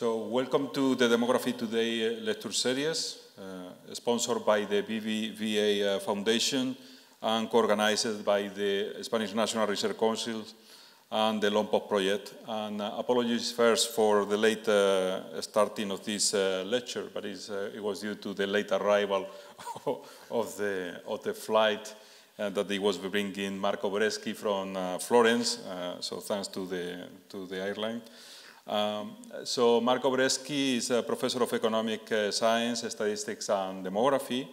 So welcome to the Demography Today uh, lecture series, uh, sponsored by the BBVA uh, Foundation and co-organized by the Spanish National Research Council and the LONGPOP project. And uh, apologies first for the late uh, starting of this uh, lecture, but it was due to the late arrival of, the, of the flight that he was bringing Marco Breschi from Florence, so thanks to the, to the airline. Um, so Marco Breschi is a professor of economic uh, science, statistics, and demography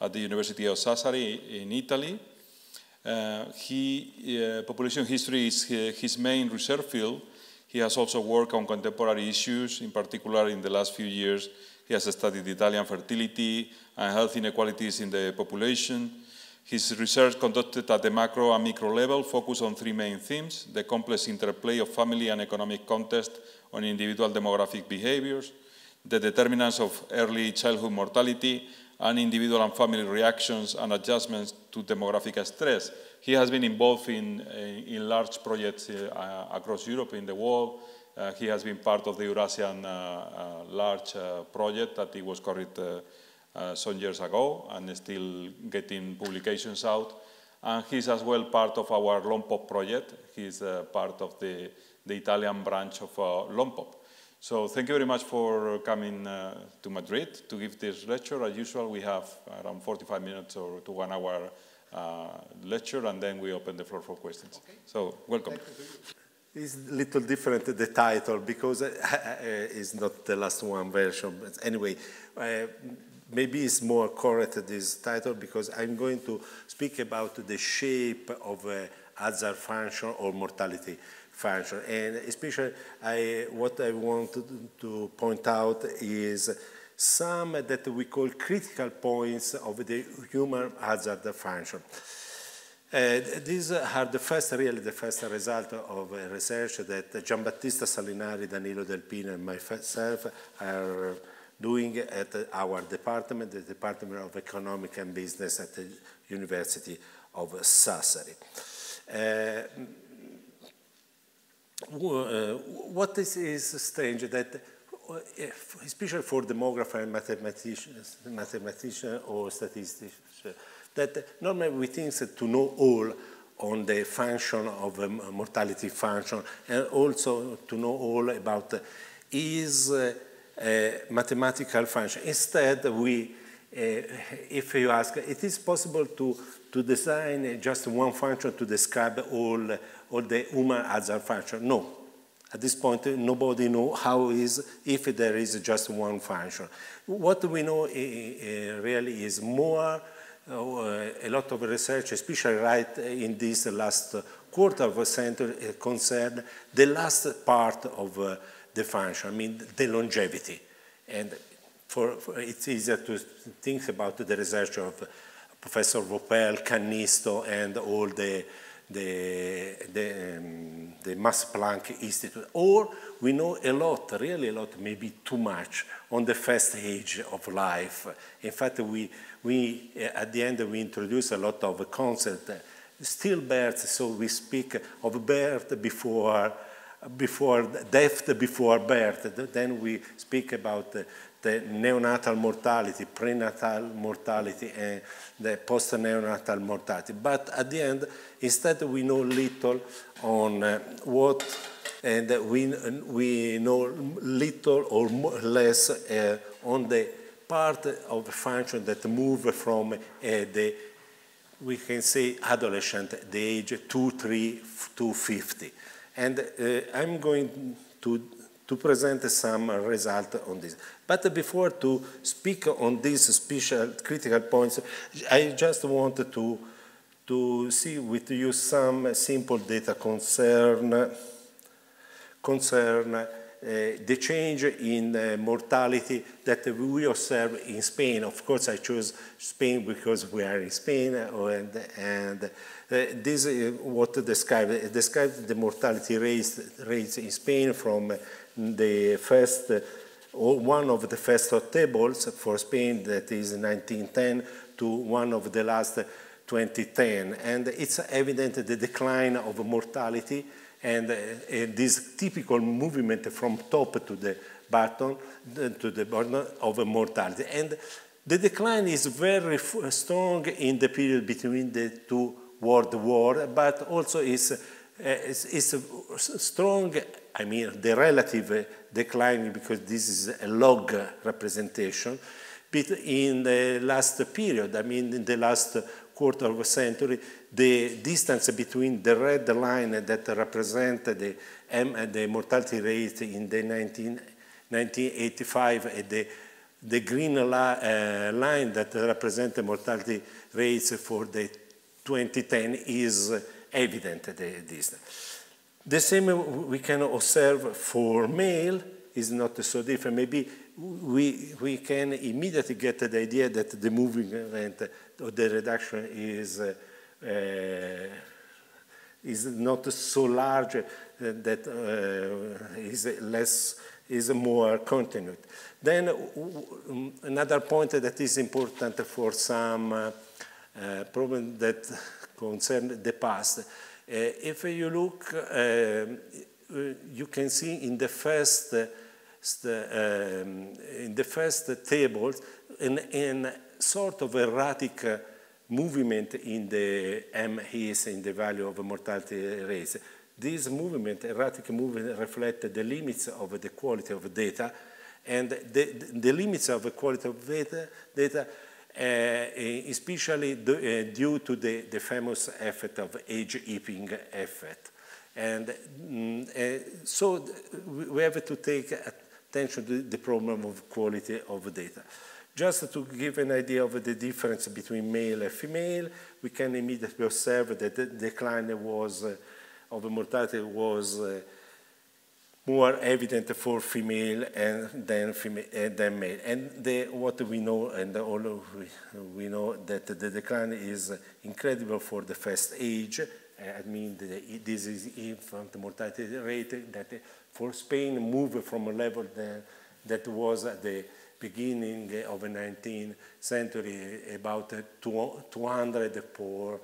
at the University of Sassari in Italy. Uh, he, uh, population history is his main research field. He has also worked on contemporary issues, in particular in the last few years. He has studied Italian fertility and health inequalities in the population. His research conducted at the macro and micro level focused on three main themes, the complex interplay of family and economic context on individual demographic behaviors, the determinants of early childhood mortality, and individual and family reactions and adjustments to demographic stress. He has been involved in, in large projects uh, across Europe, in the world. Uh, he has been part of the Eurasian uh, uh large uh, project that he was carried uh, some years ago and still getting publications out. And he's as well part of our LONGPOP project. He's part of the the Italian branch of uh, LONGPOP. So thank you very much for coming uh, to Madrid to give this lecture. As usual, we have around 45 minutes or to one hour uh, lecture, and then we open the floor for questions. Okay. So welcome. It's a little different, the title, because uh, it's not the last one version. But anyway, uh, maybe it's more correct, this title, because I'm going to speak about the shape of a hazard function or mortality function. And especially I, what I want to, point out is some that we call critical points of the human hazard function. Uh, these are the first, really the first result of research that Giambattista Salinari, Danilo Delpino, and myself are doing at our department, the Department of Economic and Business at the University of Sassari. Uh, what is, is strange that uh, especially for demographer and mathematicians, mathematicians or statisticians, that normally we think to know all on the function of mortality function and also to know all about is a mathematical function. Instead, we, uh, if you ask, it is possible to, to design just one function to describe all or the human hazard function. No. At this point, nobody knows how is if there is just one function. What we know uh, really is more, a lot of research, especially right in this last quarter of a century, concerned the last part of the function, I mean the longevity. And for, for, it's easier to think about the research of Professor Vaupel, Kannisto, and all the the, the, um, the Max Planck Institute, or we know a lot, really a lot, maybe too much, on the first age of life. In fact, we, we at the end, we introduce a lot of concepts, stillbirth, so we speak of birth before, before death before birth. Then we speak about the, neonatal mortality, prenatal mortality, and the post-neonatal mortality. But at the end, instead we know little on uh, what, and we, we know little or less uh, on the part of the function that move from uh, the, we can say, adolescent, the age 2, 3 to 50. And uh, I'm going to to present some result on this. But before to speak on these special critical points, I just wanted to, to see with you some simple data concern, concern uh, the change in uh, mortality that we observe in Spain. Of course, I chose Spain because we are in Spain, and, and uh, this is what describes, it describes the mortality rates, rates in Spain from the first, one of the first tables for Spain that is 1910 to one of the last 2010. And it's evident the decline of mortality and uh, this typical movement from top to the bottom, to the burden of mortality. And the decline is very strong in the period between the two world wars, but also is, uh, is, is strong, I mean, the relative decline, because this is a log representation, but in the last period, I mean, in the last quarter of a century, the distance between the red line that represent the, the mortality rate in the 19, 1985 and the, the green uh, line that represent the mortality rates for the 2010 is evident, the distance. The same we can observe for male is not so different. Maybe we, we can immediately get the idea that the movement or the reduction is, uh, uh, is not so large uh, that uh, is less is more continued. Then another point that is important for some uh, uh, problems that concern the past. Uh, if you look, you can see in the first um, in the first tables in sort of erratic uh, movement in the M is in the value of mortality rates. This movement, erratic movement, reflects the limits of the quality of data, and the, the limits of the quality of data, data uh, especially do, uh, due to the, the famous effect of age heaping effect. And mm, uh, so we have to take attention to the problem of quality of data. Just to give an idea of the difference between male and female, we can immediately observe that the decline was, uh, of mortality was uh, more evident for female and than, female, uh, than male. And the, what we know, and all we, we know that the decline is incredible for the first age. I mean, the, this is infant mortality rate that for Spain moved from a level that, that was at the beginning of the 19th century about 200 per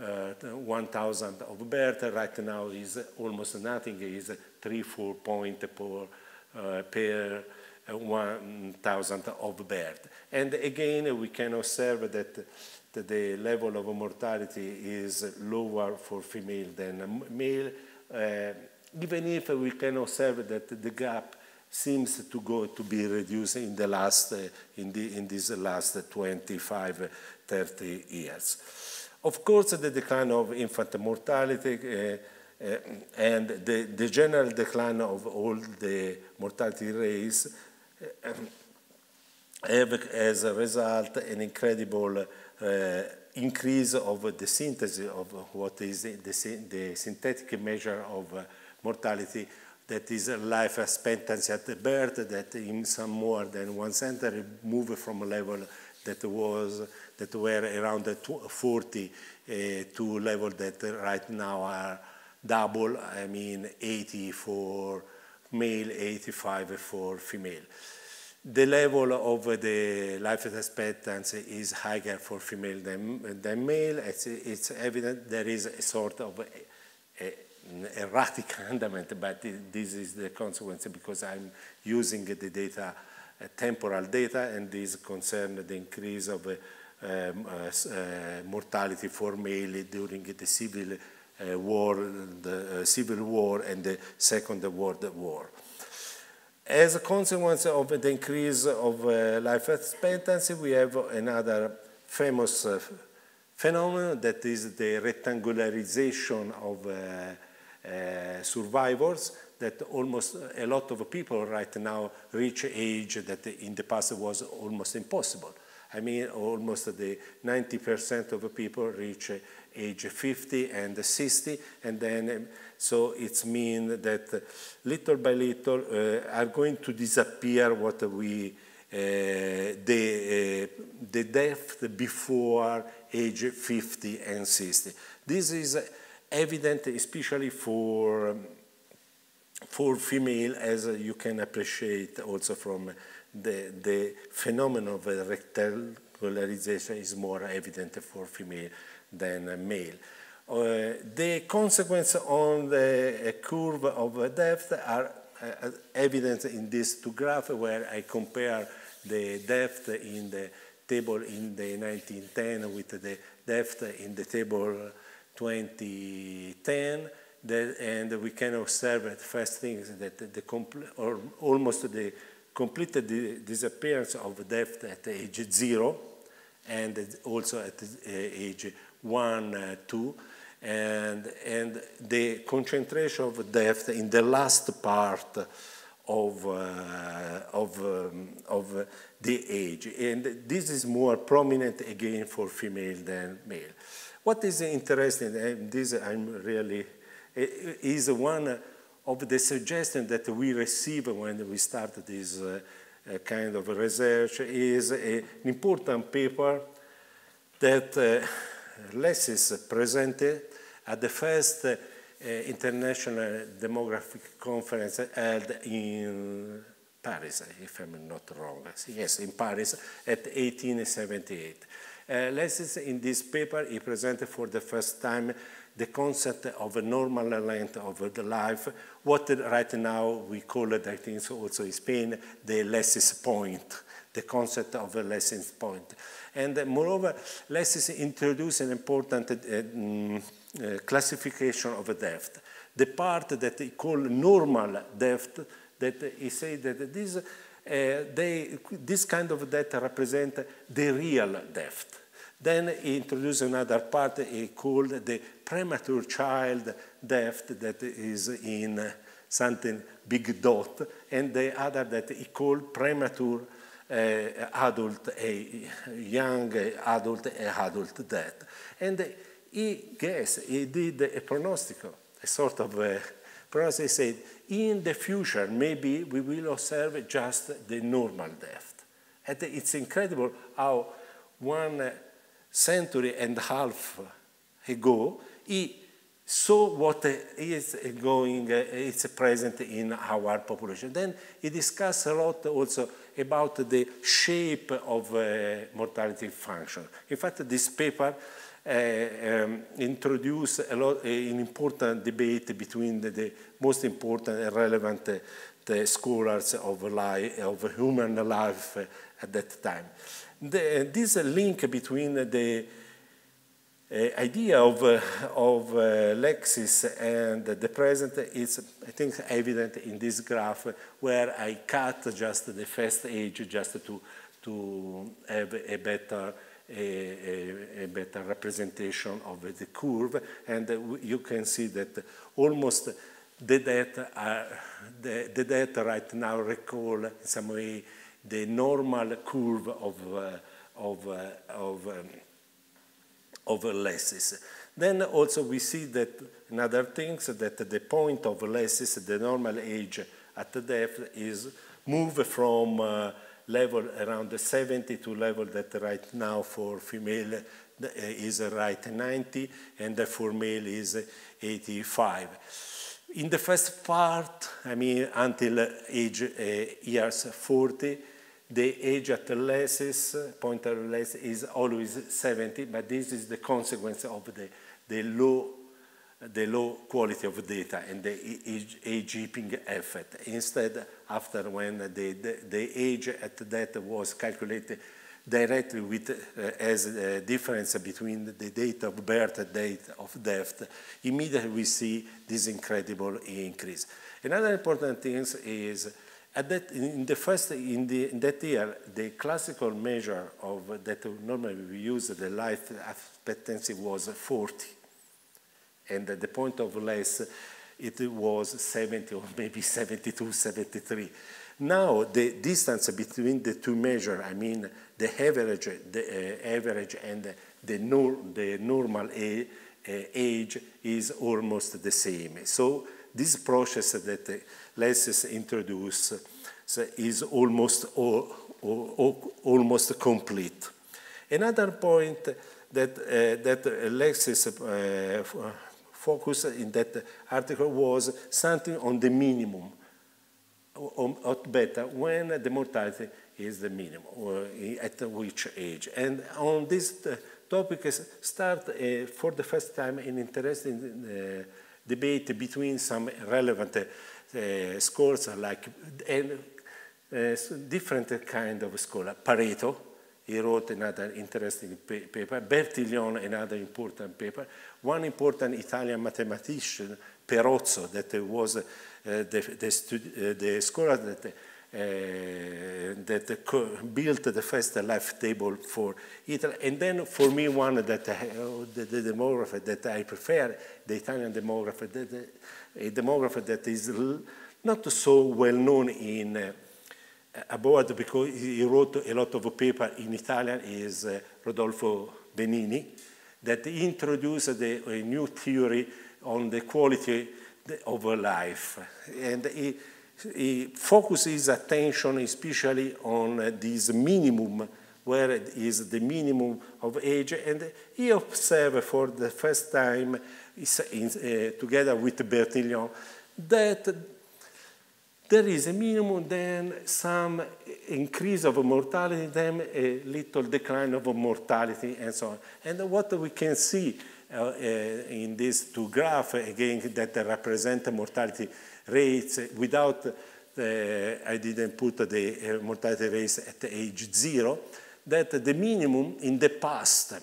uh, 1,000 of birth. Right now is almost nothing, is 3, 4 point per, uh, per 1,000 of birth. And again, we can observe that, that the level of mortality is lower for female than male. Uh, even if we can observe that the gap seems to go to be reduced in the last, uh, in, the, in these last 25, 30 years. Of course, the decline of infant mortality uh, uh, and the, the, general decline of all the mortality rates uh, have as a result an incredible uh, increase of the synthesis of what is the, the synthetic measure of mortality that is life expectancy at birth that in some more than one century moved from a level that was that were around 40 uh, to level that right now are double, I mean 80 for male, 85 for female. The level of the life expectancy is higher for female than, than male. It's, it's evident there is a sort of a, a erratic fundament, but this is the consequence because I'm using the data, uh, temporal data, and this concerns the increase of um, uh, uh, mortality for male during the civil uh, war, the uh, civil war, and the Second World War. As a consequence of the increase of life expectancy, we have another famous phenomenon that is the rectangularization of uh, survivors that almost a lot of people right now reach age that in the past was almost impossible. I mean, almost the 90% of people reach age 50 and 60, and then um, so it's mean that little by little uh, are going to disappear what we uh, the uh, the death before age 50 and 60. This is evident, especially for, for female, as you can appreciate also from the, the phenomenon of rectangularization is more evident for female than a male. Uh, the consequence on the curve of depth are uh, evidence in these two graphs where I compare the depth in the table in the 1910 with the depth in the table 2010. That, and we can observe the first thing is that the, or almost the complete disappearance of depth at age zero and also at age one, uh, two and, and the concentration of depth in the last part of, uh, of, um, of the age. And this is more prominent again for female than male. What is interesting, and this I'm really, is one of the suggestions that we receive when we start this uh, uh, kind of research is a, an important paper that uh, Lexis presented at the first uh, international demographic conference held in Paris, if I'm not wrong. Yes, in Paris at 1878. Uh, in this paper, he presented for the first time the concept of a normal length of the life, what right now we call it, I think also in Spain, the Lexis point, the concept of a Lexis point. And uh, moreover, Lexis introduced an important uh, classification of a depth. The part that he called normal depth, that he said that this, uh, they, this kind of data represent the real depth. Then he introduced another part he called the premature child depth that is in something big dot, and the other that he called premature adult, young adult, adult death. And he guessed, he did a pronostico, a sort of uh, a pronostic. He said, in the future, maybe we will observe just the normal death. And it's incredible how one century and a half ago, he saw what is going, is present in our population. Then he discussed a lot also about the shape of uh, mortality function. In fact, this paper uh, um, a lot, an important debate between the, the most important and relevant uh, the scholars of, life, of human life at that time. The, this link between the uh, idea of, uh, of uh, Lexis and the present is, I think, evident in this graph where I cut just the first age just to, to have a better, a, a, a better representation of the curve. And you can see that almost the data, are, the, the data right now recall in some way the normal curve of, uh, of, uh, of um, of. Then also we see that in other things that the point of Lexis, the normal age at the depth is move from uh, level around the 70 to level that right now for female uh, is right 90 and for male is 85. In the first part, I mean until age uh, years 40, the age at the Lexis, point at Lexis is always 70, but this is the consequence of the, the low the low quality of data and the aging effect. Instead, after when the, the, the, age at that was calculated directly with uh, as a difference between the date of birth and date of death, immediately we see this incredible increase. Another important thing is at that, in the first, in, the, in that year, the classical measure of that normally we use, the life expectancy was 40. And at the point of less, it was 70 or maybe 72, 73. Now, the distance between the two measures, I mean the average, the, uh, average and the, nor the normal uh, age is almost the same. So this process that uh, introduced is almost, all, all, almost complete. Another point that, uh, that Lexis uh, focused in that article was something on the minimum, or better, when the mortality is the minimum, at which age. And on this topic start uh, for the first time an interesting uh, debate between some relevant uh, scores like and, uh, different kind of scholar. Pareto, he wrote another interesting paper. Bertillon, another important paper. One important Italian mathematician, Perozzo, that was uh, the, the, uh, the scholar that, uh, that built the first life table for Italy. And then for me, one that uh, the, the, demographer that I prefer, the Italian demographer, the, the, a demographer that is not so well known in uh, abroad because he wrote a lot of paper in Italian is uh, Rodolfo Benini that introduced a new theory on the quality of life. And he, he focuses attention especially on this minimum, where is the minimum of age. And he observed for the first time, uh, together with Bertillon, that there is a minimum, then some increase of mortality, then a little decline of mortality, and so on. And what we can see uh, uh, in these two graphs, again, that represent mortality rates without, I didn't put the uh, mortality rates at age zero, that the minimum in the past,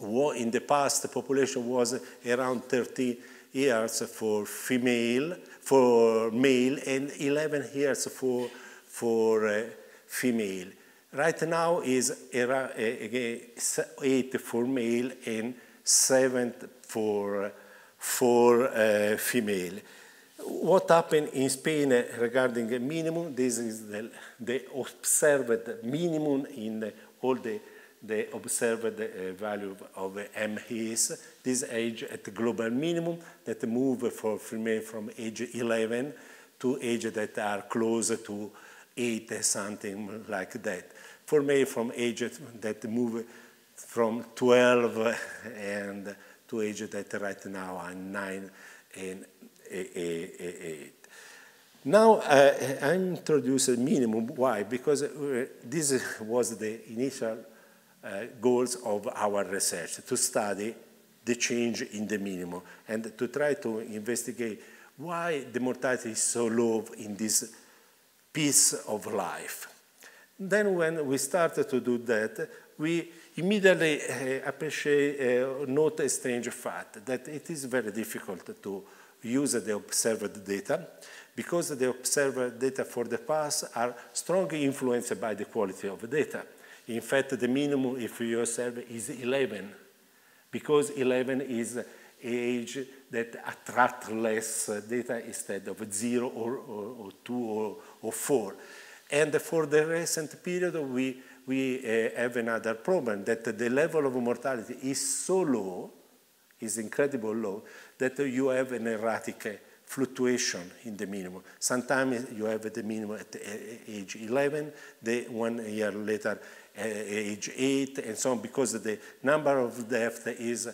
in the past, the population was around 30 years for female, for male and 11 years for, for uh, female. Right now is around, uh, 8 for male and 7 for, for uh, female. What happened in Spain regarding the minimum, this is the, the observed minimum in all the they observed the value of MHs, this age at the global minimum that move for female from age 11 to age that are close to 8, something like that. For male from age that move from 12 and to age that right now are 9 and 8. Now uh, I introduce a minimum. Why? Because this was the initial goals of our research, to study the change in the minimum and to try to investigate why the mortality is so low in this piece of life. Then when we started to do that, we immediately uh, appreciate, uh, note a strange fact, that it is very difficult to use the observed data because the observed data for the past are strongly influenced by the quality of the data. In fact, the minimum, if you observe, is 11, because 11 is age that attract less data instead of 0 or, or, or 2 or, or, 4. And for the recent period, we, we uh, have another problem, that the level of mortality is so low, is incredibly low, that uh, you have an erratic uh, fluctuation in the minimum. Sometimes you have the minimum at uh, age 11, the one year later age 8, and so on, because the number of deaths is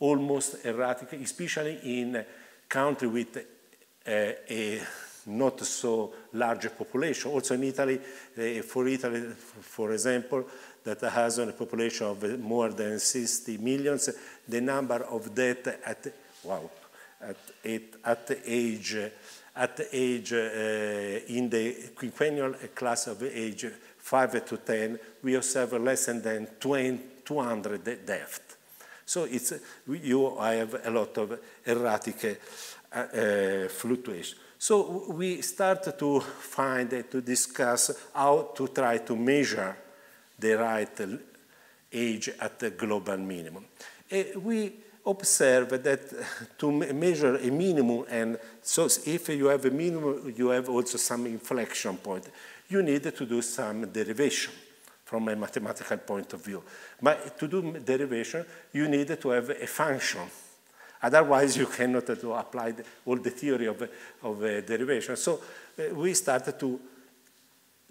almost erratic, especially in country with uh, a not so large population. Also in Italy, uh, for Italy, for example, that has a population of more than 60 millions, the number of deaths at, wow, at, at age, at age uh, in the quinquennial class of age 5 to 10, we observe less than 200 deaths. So it's, you have a lot of erratic uh, uh, fluctuation. So we start to find, uh, to discuss how to try to measure the right age at the global minimum. We observe that to measure a minimum, and so if you have a minimum, you have also some inflection point you need to do some derivation from a mathematical point of view. But to do derivation, you need to have a function. Otherwise, you cannot apply the, all the theory of, of uh, derivation. So uh, we started to,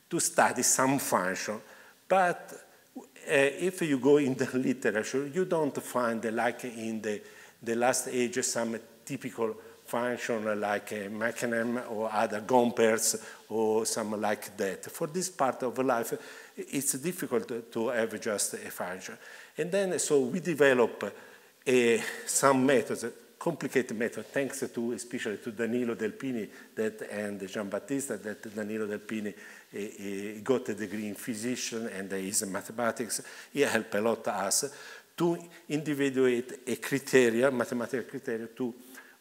to study some function. But Uh, if you go in the literature, you don't find, like in the, the last age, some typical function like uh, mechanism or other Gompertz or something like that. For this part of life, it's difficult to have just a function. And then, so we develop a, some methods complicated method, thanks to especially to Danilo Delpini that, and Giambattista, that Danilo Delpini he, he got a degree in physics and is in mathematics. He helped a lot us to individuate a criteria, mathematical criteria, to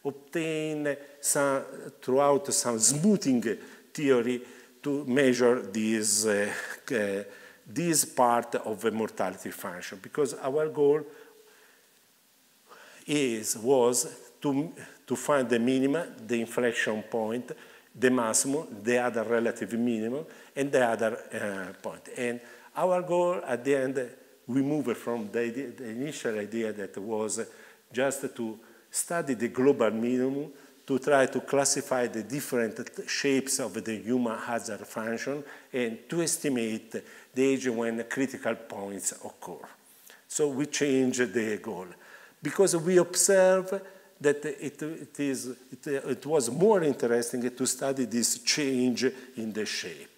obtain some, throughout some smoothing theory to measure this, uh, uh, this part of the mortality function. Because our goal is, was to, to find the minima, the inflection point, the maximum, the other relative minimum, and the other uh, point. And our goal at the end, we moved from the, idea, the initial idea that was just to study the global minimum to try to classify the different shapes of the human hazard function and to estimate the age when critical points occur. So we changed the goal because we observe that it, it, is, it, it was more interesting to study this change in the shape.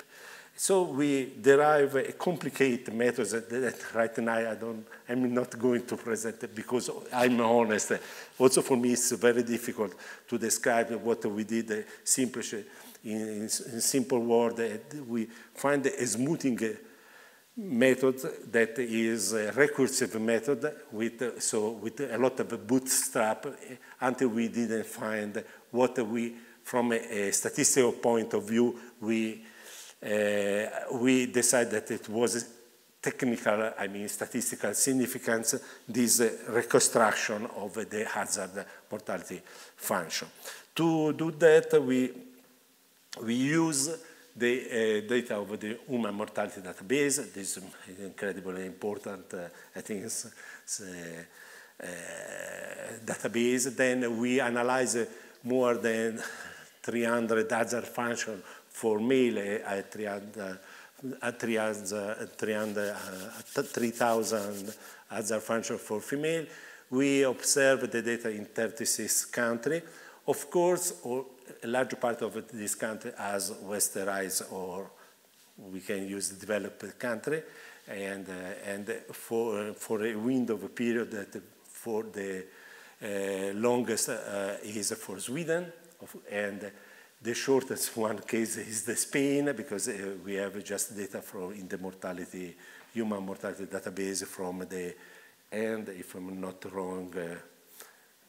So we derive a complicated method that, right now I don't, I'm not going to present because I'm honest. Also for me it's very difficult to describe what we did uh, simple, in, in, simple word. We find a smoothing method that is a recursive method with, so with a lot of bootstrap until we didn't find what we, from a, a statistical point of view, we uh, we decided that it was technical, I mean statistical significance, this uh, reconstruction of the hazard mortality function. To do that, we, we use the uh, data of the human mortality database. This is incredibly important, uh, I think, it's, it's uh, database. Then we analyze more than 300 hazard functions for male at 3,000 other for female. We observe the data in 36 countries. Of course, a large part of this country has westernized or we can use developed country. And, uh, and for, for a window of a period that for the uh, longest uh, is for Sweden. And the shortest one case is the Spain because uh, we have just data from in the mortality, human mortality database from the end, if I'm not wrong, uh,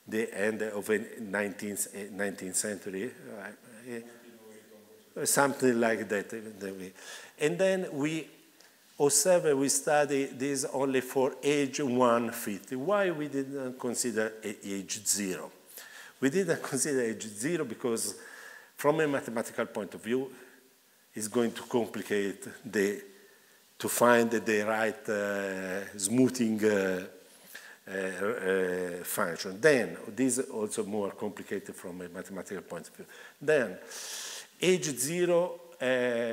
the end of the 19th, 19th century, uh, something like that. And then we observe, we study this only for age 150. Why we didn't consider age zero? We didn't consider age zero because from a mathematical point of view, it's going to complicate the, to find the right uh, smoothing uh, uh, uh, function. Then, this is also more complicated from a mathematical point of view. Then, age zero, uh,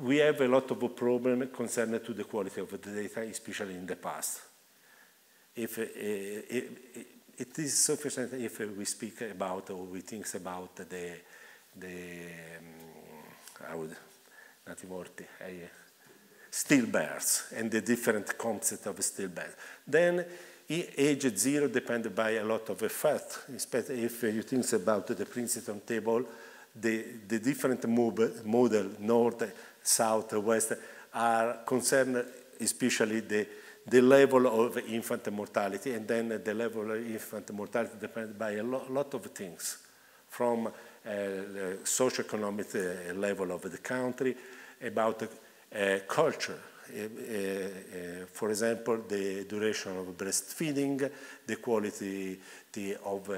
we have a lot of problem concerned to the quality of the data, especially in the past. If, uh, it is sufficient if we speak about or we think about the, the um, would, morti, eh, stillbirths and the different concept of stillbirth. Then age zero depends by a lot of effect. Especially If you think about the Princeton table, the, the different model, north, south, west, are concerned especially the the level of infant mortality, and then the level of infant mortality depends by a lo lot of things, from uh, the socioeconomic uh, level of the country, about uh, culture, uh, uh, for example, the duration of breastfeeding, the quality the, of uh,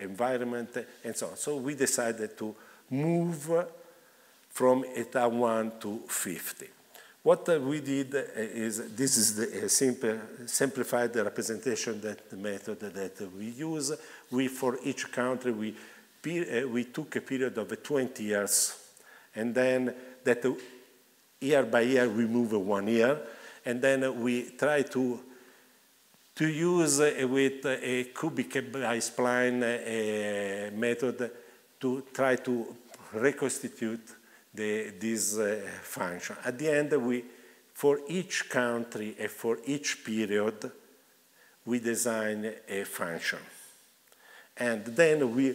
environment, and so on. So we decided to move from ETA 1 to 50. What uh, we did uh, is, this is the uh, simple, simplified representation that the method that we use. We, for each country, we, we took a period of 20 years, and then that year by year we move one year, and then we try to to use with a cubic B-spline method to try to reconstitute the, this uh, function. At the end, we, for each country and for each period, we design a function. And then we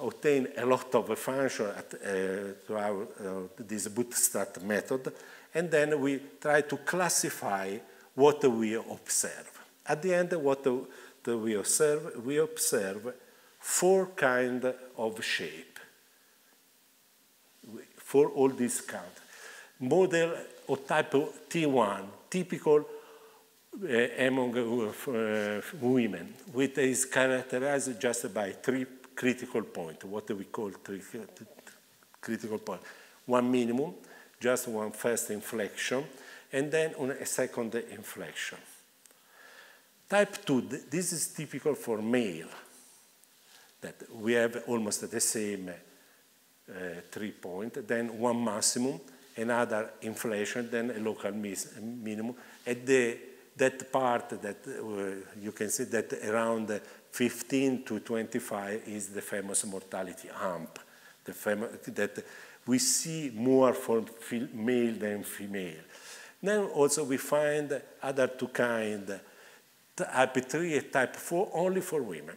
obtain a lot of functions uh, to our, uh, this bootstrap method, and then we try to classify what we observe. At the end, what we observe, we observe four kind of shape for all these count. Model of type T1, typical uh, among uh, women, which is characterized just by three critical points, what we call three critical points. One minimum, just one first inflection, and then a second inflection. Type 2, this is typical for male, that we have almost the same three point, then one maximum, another inflation, then a local minimum. At the, that part that uh, you can see that around 15 to 25 is the famous mortality hump, the that we see more for male than female. Then also we find other two kinds, type 3 and type 4 only for women.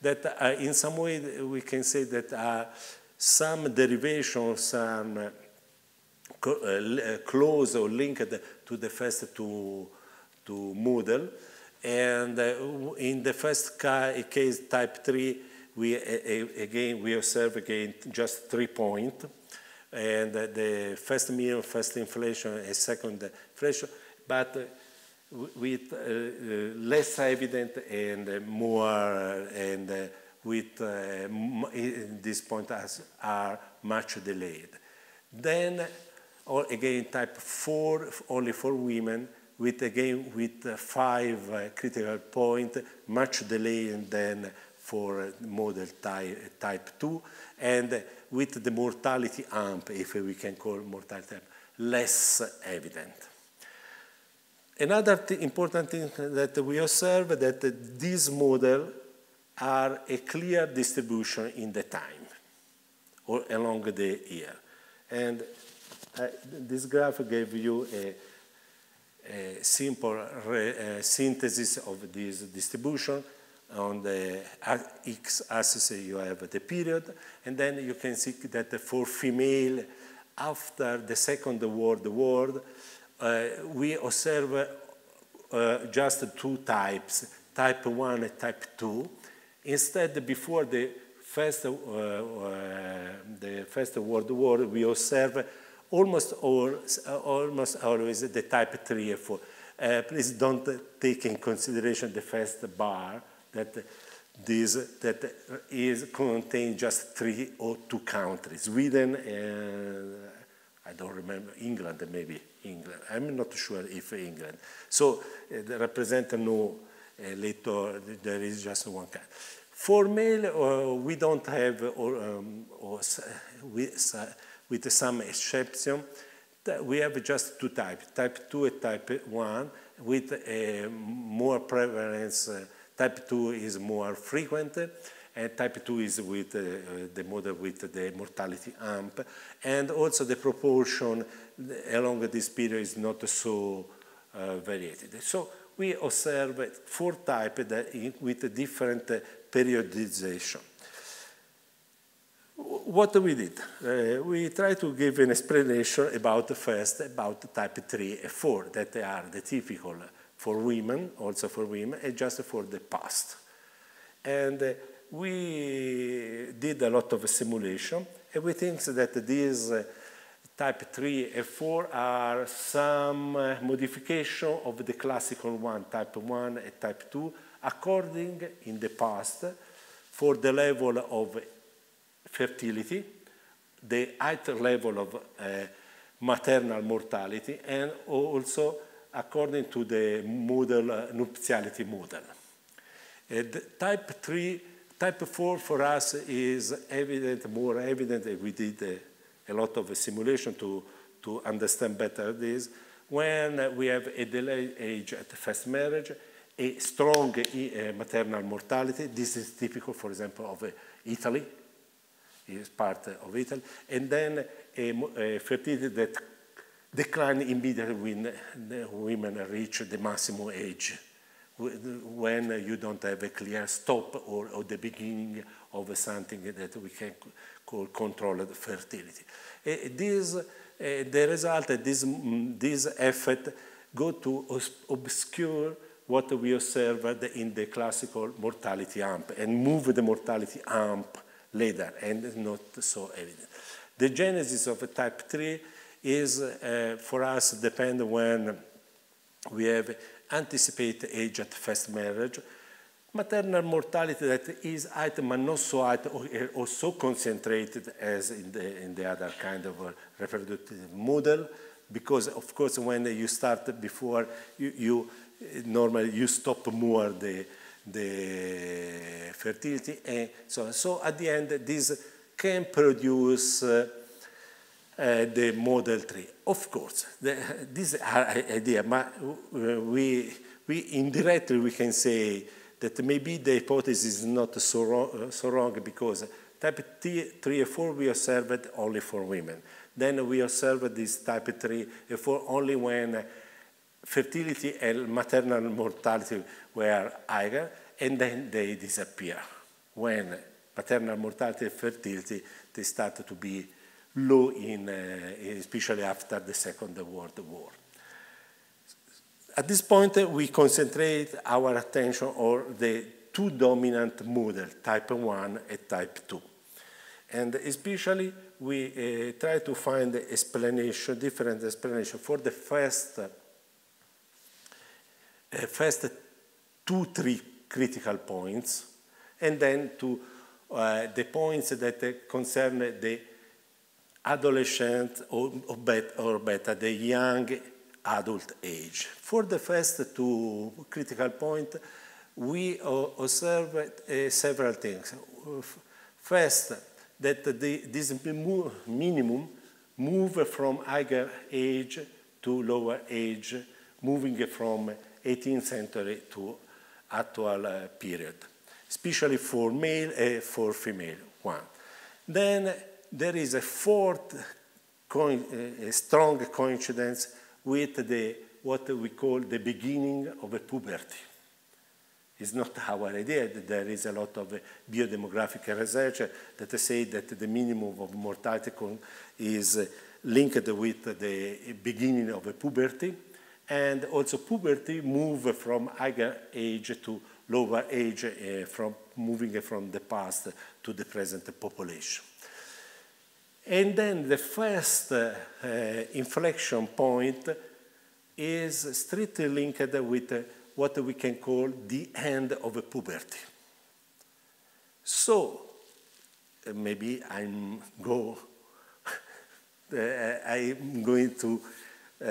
That uh, in some way we can say that uh, some derivation, some uh, uh close or linked to the first two, two model. And uh, in the first case, type 3, we again we observe again just three point, and the first mean, first inflation, and second inflation, but with uh, uh, less evident and more and uh, with uh, this point as are much delayed. Then, again, type 4 only for women, with again with uh, five uh, critical point, much delayed than for model type, type 2, and with the mortality amp, if we can call mortality amp, less evident. Another th important thing that we observe that this models are a clear distribution in the time or along the year. And uh, this graph gave you a, a simple uh, synthesis of this distribution. On the x-axis you have the period, and then you can see that for female, after the Second World War, uh, we observe uh, just two types, type 1 and type 2. Instead, before the First, uh, the First World War, we observe almost, all, almost always the type 3 or 4. Uh, please don't take in consideration the first bar that this that is contain just three or two countries. Sweden and I don't remember England maybe England. I'm not sure if England. So uh, they represent no uh, later, there is just one kind. For male, uh, we don't have, or, um, or with, with some exception, we have just two types, type 2 and type 1, with a more prevalence. Uh, type 2 is more frequent, and type 2 is with uh, the model with the mortality amp. And also the proportion along this period is not so uh, variated. So we observe four types with different periodization. What we did? Uh, we try to give an explanation about the first, about type 3 and 4, that are the typical for women, also for women, and just for the past. And uh, we did a lot of simulation, and we think that these uh, type 3 and 4 are some uh, modification of the classical one, type 1 and type 2, according in the past for the level of fertility, the higher level of uh, maternal mortality, and also according to the model, uh, nuptiality model. And type 3 Type 4 for us is evident, more evident, than we did a, lot of simulation to, to understand better this, when we have a delay age at first marriage, a strong uh, maternal mortality. This is typical, for example, of uh, Italy, is part of Italy, and then a, fertility that decline immediately when women reach the maximum age when you don't have a clear stop or, or the beginning of something that we can controlled fertility. This, the result, this, this effect go to obscure what we observed in the classical mortality amp and move the mortality amp later and not so evident. The genesis of type 3 is uh, for us depend when we have anticipate age at first marriage, maternal mortality that is high but not so high or, so concentrated as in the, in the other kind of reproductive model because of course when you start before you, you normally you stop more the, the fertility and so on. So at the end this can produce uh, uh, the Model 3. Of course, the, this idea, uh, we, we indirectly we can say that maybe the hypothesis is not so wrong, so wrong because type 3 and 4 we observed only for women. Then we observed this type 3 and 4 only when fertility and maternal mortality were higher, and then they disappear. When maternal mortality and fertility, they start to be low, in, uh, especially after the Second World War. At this point, uh, we concentrate our attention on the two dominant models, type 1 and type 2. And especially, we uh, try to find the explanation, different explanation for the first, uh, first two, three critical points, and then to uh, the points that concern the adolescent or, or, better, or better, the young adult age. For the first two critical points, we observed uh, several things. First, that the, this minimum move from higher age to lower age, moving from 18th century to actual uh, period, especially for male and uh, for female one. Then there is a fourth a strong coincidence with the, what we call the beginning of a puberty. It's not our idea. There is a lot of biodemographic research that say that the minimum of mortality is linked with the beginning of a puberty. And also puberty move from higher age to lower age, uh, from moving from the past to the present population. And then the first uh, inflection point is strictly linked with uh, what we can call the end of puberty. So uh, maybe I'm go. Uh, I'm going to uh,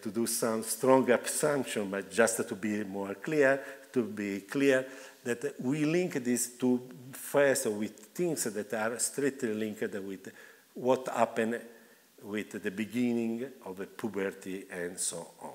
to do some strong assumption, but just to be more clear, to be clear that we link these two first with things that are strictly linked with what happened with the beginning of the puberty and so on.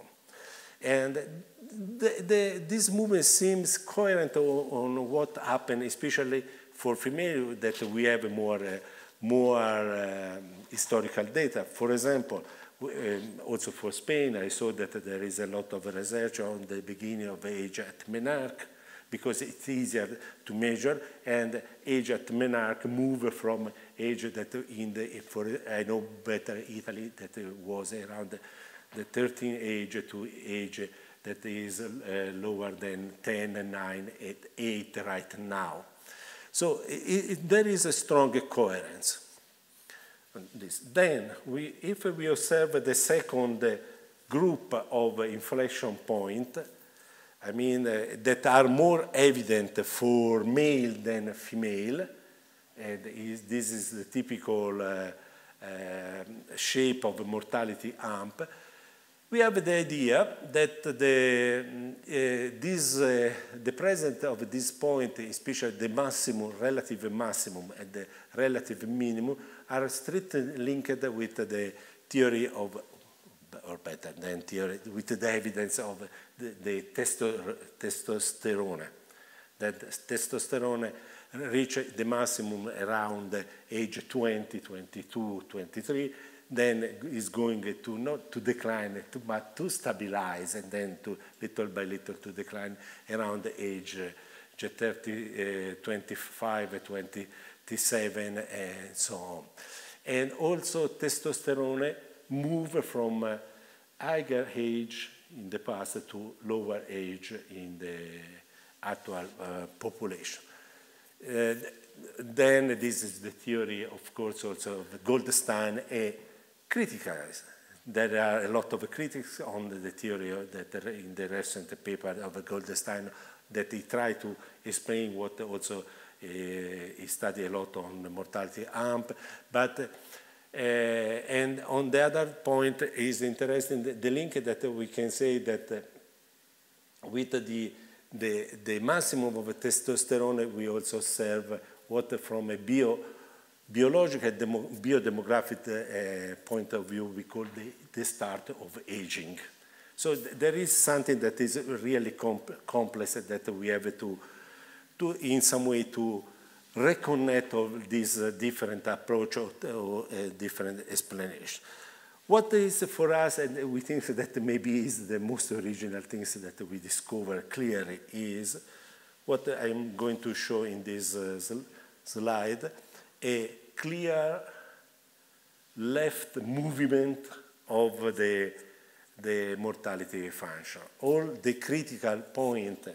And the, the, this movement seems coherent on, on, what happened, especially for female, that we have more, uh, more uh, historical data. For example, um, also for Spain, I saw that there is a lot of research on the beginning of age at menarche, because it's easier to measure, and age at menarche move from age that in the, for, I know better Italy, that was around the 13 age to age that is uh, lower than 10, 9, 8, 8 right now. So it, it, there is a strong coherence. This. Then, we, if we observe the second group of inflection point, I mean, uh, that are more evident for male than female, and is, this is the typical uh, uh, shape of a mortality amp. We have the idea that the, uh, this, uh, the presence of this point, especially the maximum, relative maximum, and the relative minimum, are strictly linked with the theory of, or better than theory, with the evidence of the, the testo, testosterone. That testosterone reach the maximum around age 20, 22, 23, then is going to not to decline, to, but to stabilize, and then to little by little to decline around age uh, 30, uh, 25, 27, and so on. And also testosterone move from uh, higher age in the past to lower age in the actual uh, population. Uh, then this is the theory, of course, also of Goldstein, a criticized. There are a lot of critics on the theory that in the recent paper of Goldstein that he tried to explain what also uh, he studied a lot on mortality amp, but uh, and on the other point is interesting the, the, link that we can say that uh, with the, the, the maximum of testosterone we also serve what from a bio biological demo, biodemographic uh, point of view, we call the, the start of aging. So th there is something that is really comp complex that we have to, to, in some way, to reconnect all these uh, different approach or, or uh, different explanation. What is for us, and we think that maybe is the most original things that we discover clearly, is what I'm going to show in this uh, slide, a clear left movement of the, the mortality function. All the critical point,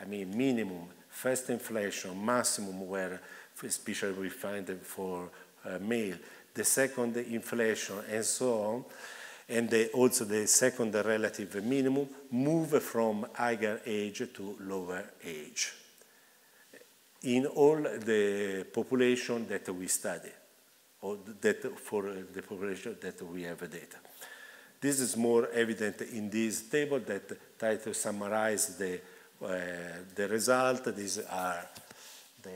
I mean minimum, first inflection, maximum where especially we find it for uh, male, the second inflection and so on, and the, also the second relative minimum move from higher age to lower age in all the population that we study, or that for the population that we have data. This is more evident in this table that try to summarize the, the result. These are the,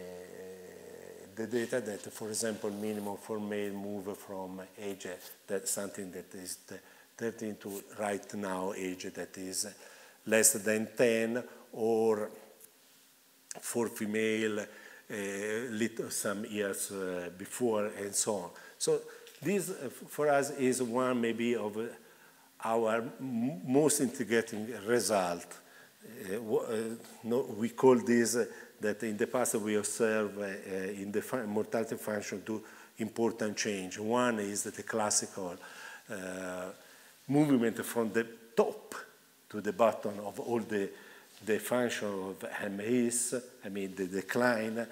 the data that, for example, minimum for male move from age that something that is 13 to right now age that is less than 10 or for female uh, little, some years uh, before and so on. So this uh, for us is one maybe of our most integrating result. Uh, uh, no, we call this uh, that in the past we observe in the mortality function two important change. One is the classical movement from the top to the bottom of all the the function of MAs, I mean the decline, uh,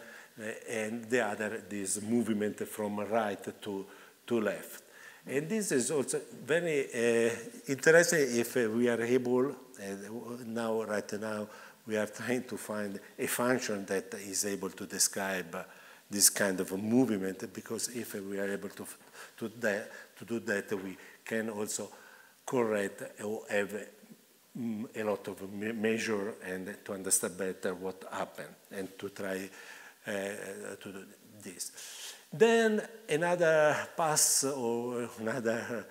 and the other, this movement from right to, to left. And this is also very uh, interesting if uh, we are able, and now, right now, we are trying to find a function that is able to describe uh, this kind of movement, because if we are able to, to, to do that, we can also correct or have Mm, a lot of measure and to understand better what happened and to try uh, to do this. Then another pass or another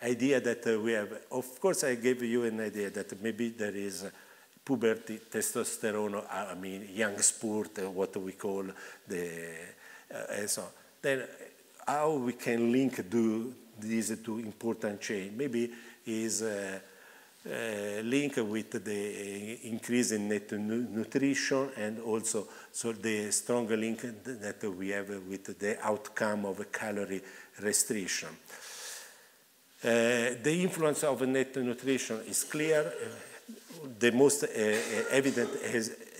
idea that we have, of course I gave you an idea that maybe there is puberty, testosterone, I mean young sport, what we call the, uh, and so on. Then how we can link do these two important change? Maybe is uh, uh, link with the increase in net nutrition and also so the stronger link that we have with the outcome of calorie restriction. Uh, the influence of net nutrition is clear. The most uh, evident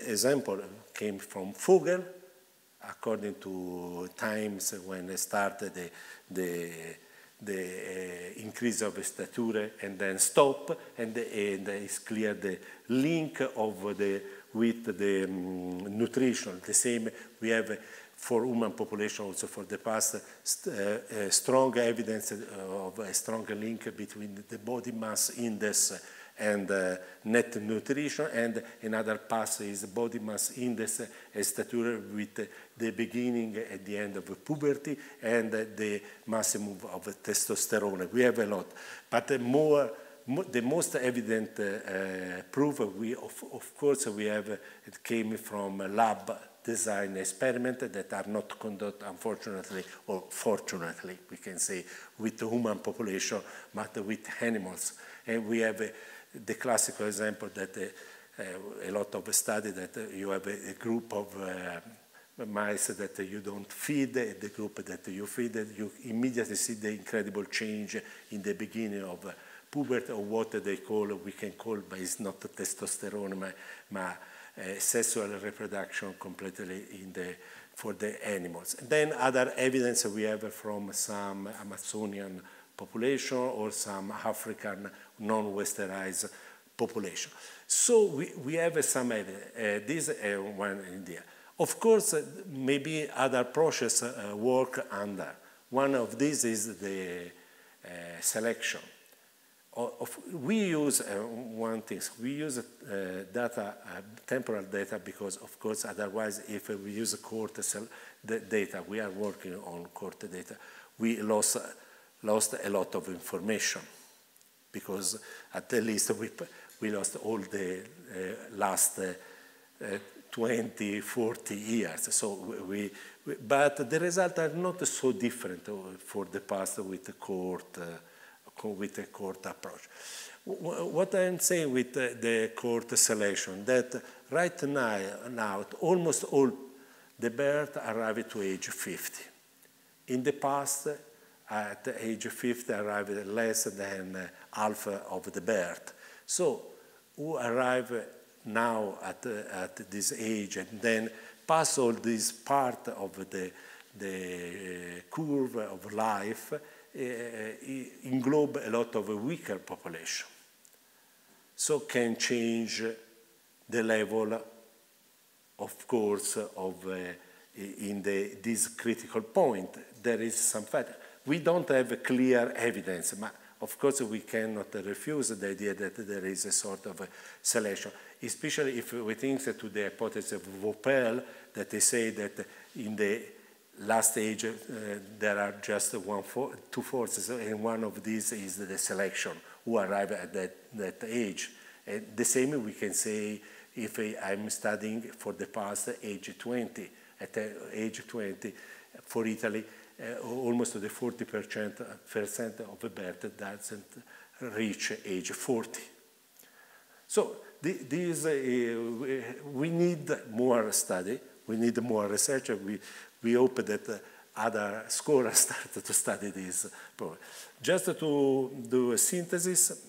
example came from Fogel, according to times when they started the, the the uh, increase of stature and then stop, and, and it's clear the link of the with the um, nutrition. The same we have for human population also for the past st uh, strong evidence of a strong link between the body mass index and uh, net nutrition, and another pass is body mass index uh, stature with the beginning at the end of puberty and the maximum of testosterone. We have a lot, but more the most evident uh, proof we of, of, course we have it came from lab design experiments that are not conducted, unfortunately, or fortunately, we can say, with human population, but with animals. And we have the classical example that uh, a lot of study that you have a, a group of uh, mice that you don't feed, the group that you feed, you immediately see the incredible change in the beginning of puberty or what they call, we can call, but it's not testosterone, but, uh, sexual reproduction completely in the, for the animals. And then other evidence we have from some Amazonian population or some African non-westernized population. So we, we have some evidence. Uh, this uh, one in India. Of course, uh, maybe other process uh, work under. One of these is the uh, selection of, we use uh, one thing, we use uh, data, temporal data, because of course otherwise if we use cohort data, we are working on cohort data, we lost, lost a lot of information because at least we, we lost all the uh, last uh, uh, 20, 40 years. So we, we, but the results are not so different for the past with the cohort with a cohort approach. What I'm saying with the cohort selection, that right now, now almost all the birds arrive to age 50. In the past, at the age of 50, arrived less than uh, half of the birth. So, who arrive now at, uh, at this age and then pass all this part of the, the uh, curve of life englobe a lot of a weaker population. So can change the level, of course, of uh, in the, this critical point. There is some fact. We don't have clear evidence, but of course we cannot refuse the idea that there is a sort of a selection, especially if we think to the hypothesis of Vaupel that they say that in the last age, uh, there are just one for, two forces, and one of these is the selection, who arrive at that, that age. And the same we can say if I'm studying for the past age 20. At age 20, for Italy, uh, almost the 40% of the birth doesn't reach age 40. So this, uh, we need more study, we need more research. We, we hope that other scholars start to study this problem. Just to do a synthesis,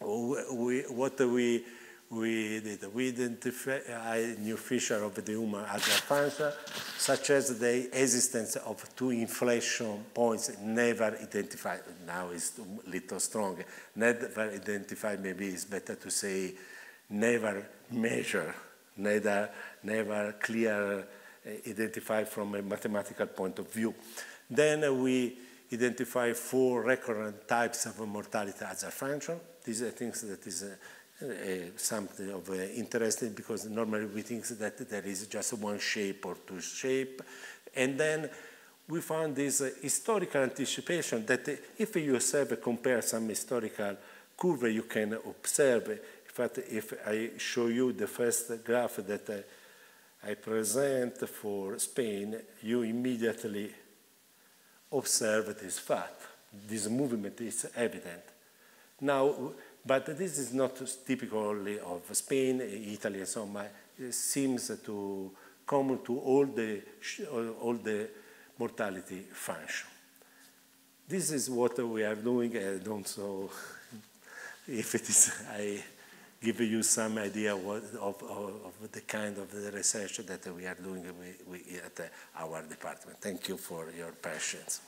we, what we, we did, we identified new feature of the human adult function, such as the existence of two inflection points never identified. Now it's a little stronger. Never identified, maybe it's better to say never measure, never, never clear uh, identified from a mathematical point of view. Then uh, we identify four recurrent types of mortality as a function. These are things that is uh, something of uh, interesting because normally we think that there is just one shape or two shape. And then we found this uh, historical anticipation that if you observe, compare some historical curve, you can observe. In fact, if I show you the first graph that I present for Spain, you immediately observe this fact. This movement is evident. Now, but this is not typical of Spain, Italy, and so on. It seems to common to all the, all the mortality function. This is what we are doing. Don't know if it is, I give you some idea what, of, of, of, the kind of the research that we are doing we, we at our department. Thank you for your patience.